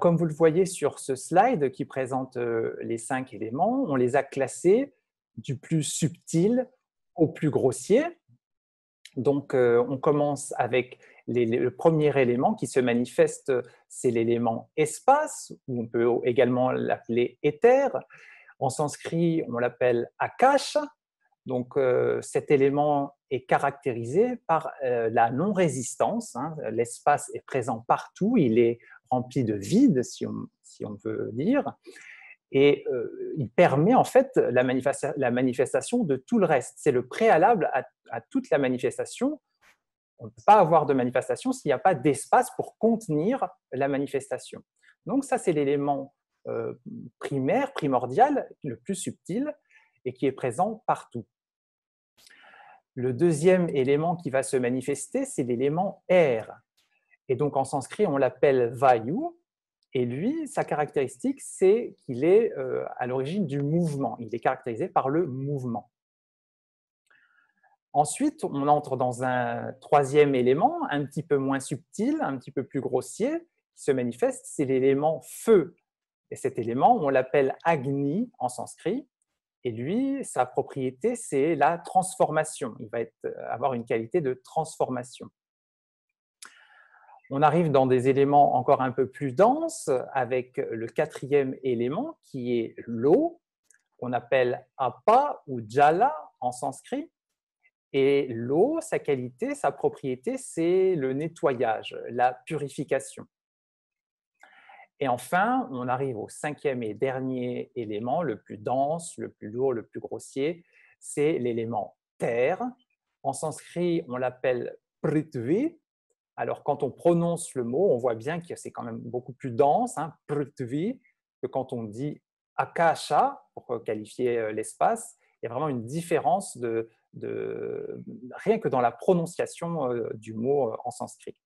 Comme vous le voyez sur ce slide qui présente euh, les cinq éléments, on les a classés du plus subtil au plus grossier. Donc, euh, on commence avec le premier élément qui se manifeste, c'est l'élément espace, ou on peut également l'appeler éther. En sanskrit, on l'appelle akash. Donc, euh, cet élément est caractérisé par la non-résistance. Hein. L'espace est présent partout, il est rempli de vide, si on, veut dire, et euh, il permet en fait la, manifestation de tout le reste. C'est le préalable à, toute la manifestation. On ne peut pas avoir de manifestation s'il n'y a pas d'espace pour contenir la manifestation. Donc ça, c'est l'élément euh, primaire, primordial, le plus subtil, et qui est présent partout. Le deuxième élément qui va se manifester, c'est l'élément air. Et donc en sanskrit, on l'appelle Vayu. Et lui, sa caractéristique, c'est qu'il est, euh, à l'origine du mouvement. Il est caractérisé par le mouvement. Ensuite, on entre dans un troisième élément, un petit peu moins subtil, un petit peu plus grossier, qui se manifeste, c'est l'élément feu. Et cet élément, on l'appelle Agni en sanskrit. Et lui, sa propriété, c'est la transformation. Il va être, avoir une qualité de transformation. On arrive dans des éléments encore un peu plus denses avec le quatrième élément qui est l'eau, qu'on appelle apa ou jala en sanskrit. Et l'eau, sa qualité, sa propriété, c'est le nettoyage, la purification. Et enfin, on arrive au cinquième et dernier élément, le plus dense, le plus lourd, le plus grossier, c'est l'élément terre. En sanskrit, on l'appelle prithvi, alors, quand on prononce le mot, on voit bien que c'est quand même beaucoup plus dense, hein, prithvi, que quand on dit akasha, pour qualifier euh, l'espace. Il y a vraiment une différence de, rien que dans la prononciation euh, du mot euh, en sanskrit.